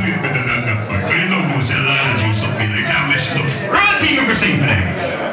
Credo non sia l'area giusto, quindi che ha messo Ranting per sempre!